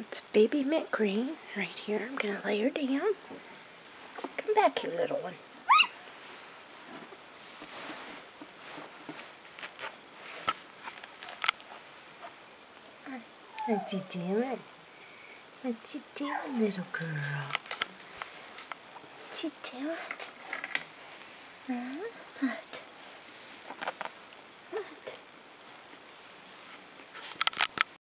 It's baby mint green right here. I'm going to lay her down. Come back here, little one. What's you doing? What's you doing, little girl? What you doing?